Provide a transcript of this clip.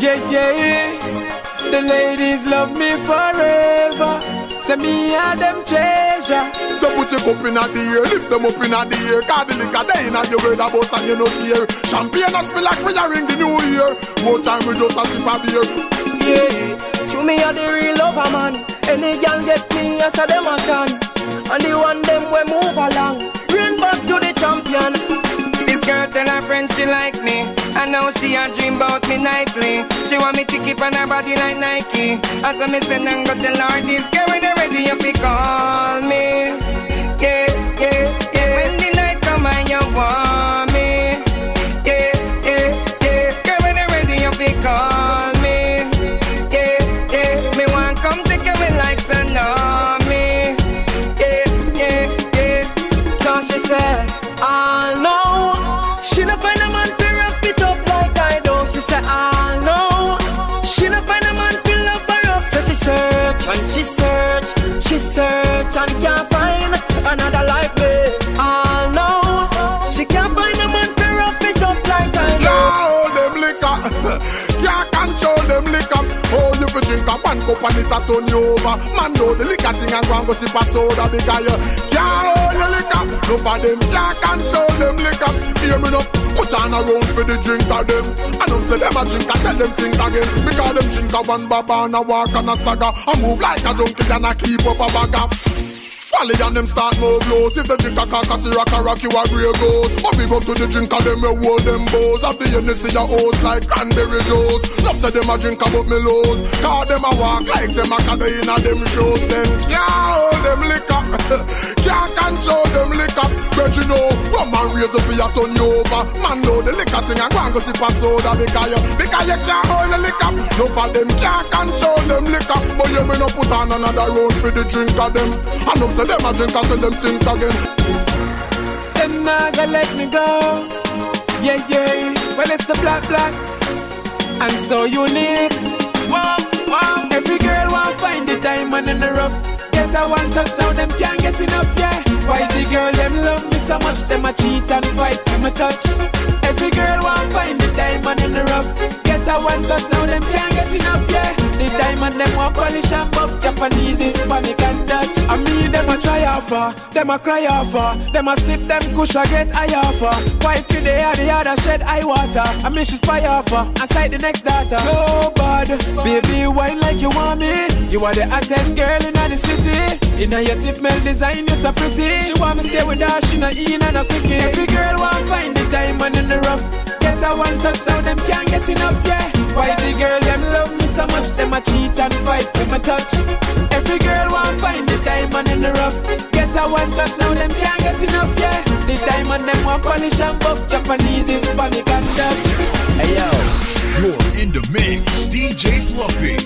Yeah, yeah. The ladies love me forever. Say me and them treasure. So put your cup in the air, lift them up in the air. Cause the liquor day in your red bus and you no care. Champagne a spill like we are ring the new year. More time we just a sip of beer. Yeah, to me are the real lover man. Any girl get me, yes a them a can. And the one them we move along. She a dream about me nightly. She want me to keep on her body like Nike. So me send and go tell her this girl when they ready you fi call me She search and can't find another like me I know She can't find a man to wrap it up like I do Yeah, them liquor. Can't control them liquor. Oh, you fi drink a one cup and it a turn you over. Man know the liquor thing and go and go sip a soda because you can't hold your liquor. No for them can't control them liquor. Hear me now. Put on a round for the drink of them. I don't say them a drink, I tell them think again. Because them drink one baba and a walk and a stagger. I move like a junkie and I keep up a bagger. Folly and them start move close If they drink a cock, a syrup, a rock, you a grey ghost But big up to the drink and them, you hold them bows Have the Hennessy, your host like cranberry juice Love say them a drink about me lows Cause them a walk like them a caddy in a them shows Them can't hold them liquor Can't liquor But you know, rum and razor for your turn you over Man know the liquor thing and go and go sip a soda Because you, because you can't hold the liquor No for them can't control them liquor But you me no put on another round for the drink of them I know say them a drink until them think again Them not gonna let me go. Yeah, yeah. Well, it's the black, black. And so unique. Wow, wow. Every girl want find the diamond in the rough. Get a one touch now, them can't get enough, yeah. Why the girl them love me so much, them a cheat and fight with my touch. Every girl want find the diamond in the rough. Get a one touch now, them can't get enough, yeah. The diamond them want polish and buff, Japanese, Hispanic and Dutch. I mean them a try offer, them a cry offer, them a sip them kush a get high offer. Wife in the air, the other shed eye water. I mean she spy offer, and sight the next daughter So bad, baby, wine like you want me. You are the hottest girl in the city. In a your tip mel design, you so pretty. She want me stay with her, she not in and a quickie. Every girl want find the diamond in the rough. Get a one touch now, them can't get enough, yeah. Why the girl them love me so much, them a cheat and fight with my touch. Every girl want find the diamond in the rough. Get a one touch now, them can't get enough, yeah. The diamond them want polish and buff, Japanese, Hispanic and Dutch. Hey yo. You're in the mix, DJ Fluffy.